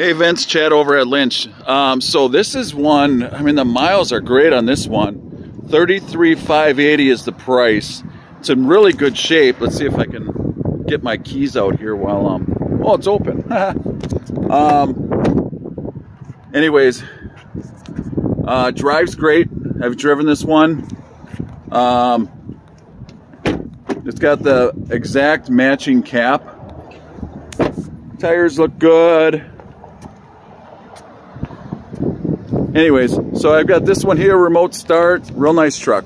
Hey Vince, Chad over at Lynch. Um, so this is one, I mean the miles are great on this one. 33,580 is the price. It's in really good shape. Let's see if I can get my keys out here while um oh it's open. um anyways, uh, drives great. I've driven this one. Um, it's got the exact matching cap. Tires look good. Anyways, so I've got this one here, remote start, real nice truck.